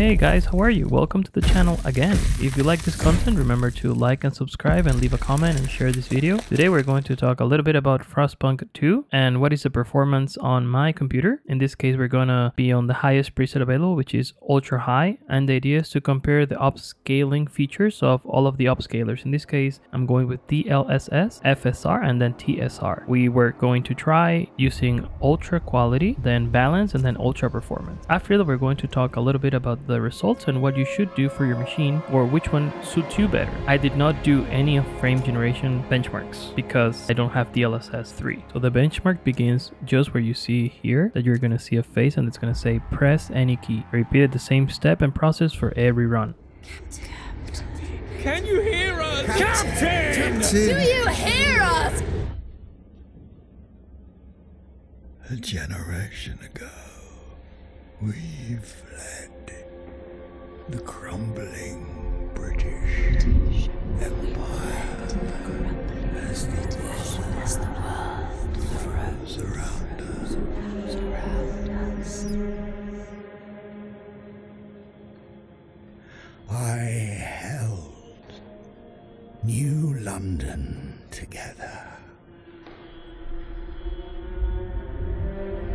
Hey guys, how are you? Welcome to the channel again. If you like this content, remember to like and subscribe and leave a comment and share this video. Today we're going to talk a little bit about Frostpunk 2 and what is the performance on my computer. In this case, we're gonna be on the highest preset available, which is ultra high. And the idea is to compare the upscaling features of all of the upscalers. In this case, I'm going with DLSS, FSR, and then TSR. We were going to try using ultra quality, then balance, and then ultra performance. After that, we're going to talk a little bit about the results and what you should do for your machine or which one suits you better. I did not do any of frame generation benchmarks because I don't have DLSS 3. So the benchmark begins just where you see here that you're going to see a face and it's going to say press any key. Repeat the same step and process for every run. Can you hear us? Captain! Do you hear us? A generation ago, we fled the crumbling British Empire as the world froze around us. I held New London together.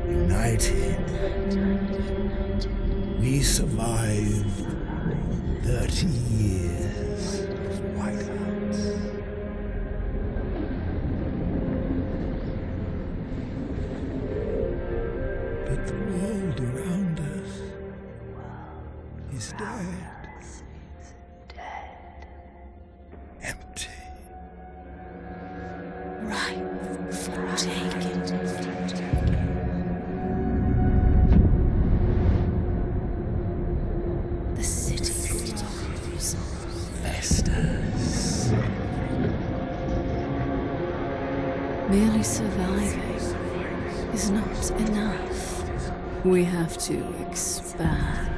United, we survived 30 years of whiteouts. But the world around us is dead. Empty. Ripe for taking. Surviving is not enough. We have to expand.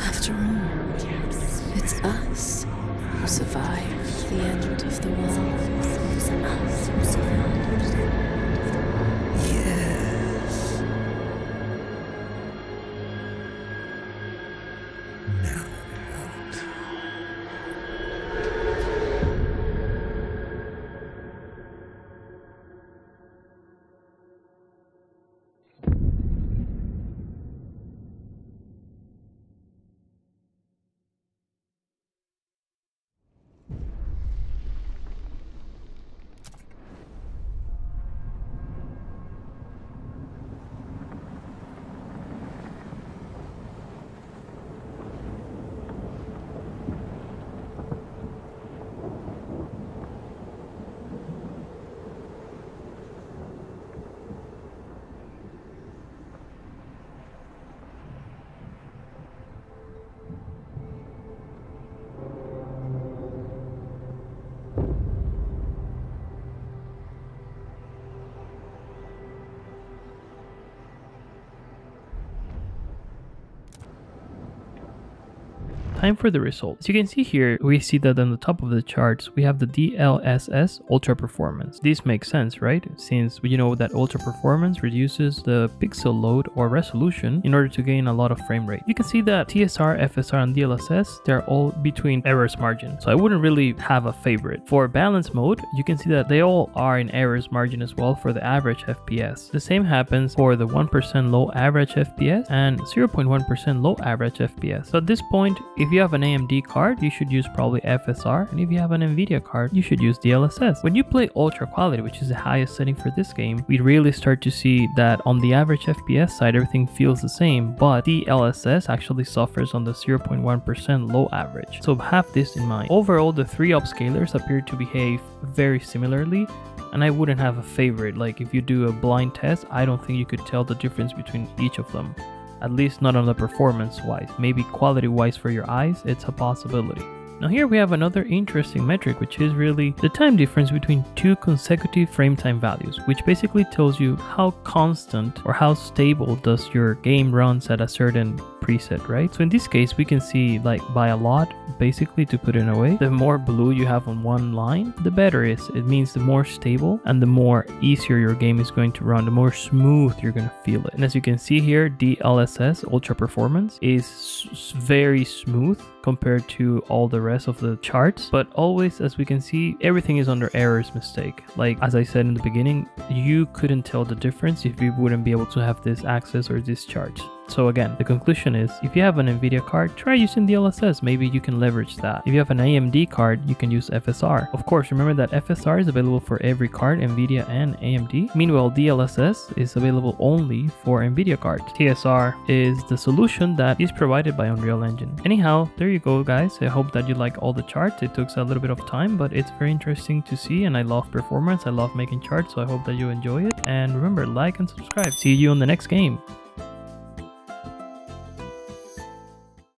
After all, it's us who survived the end of the world. Time for the results. As you can see here, we see that on the top of the charts, we have the DLSS Ultra Performance. This makes sense, right? Since you know that Ultra Performance reduces the pixel load or resolution in order to gain a lot of frame rate. You can see that TSR, FSR, and DLSS, they're all between errors margin. So I wouldn't really have a favorite. For balance mode, you can see that they all are in errors margin as well for the average FPS. The same happens for the 1% low average FPS and 0.1% low average FPS. So at this point, if you have an AMD card, you should use probably FSR, and if you have an Nvidia card, you should use DLSS. When you play ultra quality, which is the highest setting for this game, we really start to see that on the average FPS side, everything feels the same, but DLSS actually suffers on the 0.1% low average. So have this in mind. Overall, the three upscalers appear to behave very similarly, and I wouldn't have a favorite. Like if you do a blind test, I don't think you could tell the difference between each of them. At least not on the performance wise. Maybe quality wise for your eyes, it's a possibility. Now here we have another interesting metric which is really the time difference between two consecutive frame time values which basically tells you how constant or how stable does your game runs at a certain preset, right? So in this case, we can see like by a lot, basically to put it away, the more blue you have on one line, the better it is. It means the more stable and the more easier your game is going to run, the more smooth you're going to feel it. And as you can see here, DLSS Ultra Performance is very smooth compared to all the rest of the charts but always as we can see everything is under errors mistake like as i said in the beginning you couldn't tell the difference if you wouldn't be able to have this access or this chart so again, the conclusion is if you have an Nvidia card, try using DLSS. Maybe you can leverage that. If you have an AMD card, you can use FSR. Of course, remember that FSR is available for every card, Nvidia and AMD. Meanwhile, DLSS is available only for Nvidia cards. TSR is the solution that is provided by Unreal Engine. Anyhow, there you go guys. I hope that you like all the charts. It took a little bit of time, but it's very interesting to see and I love performance. I love making charts, so I hope that you enjoy it. And remember, like and subscribe. See you on the next game.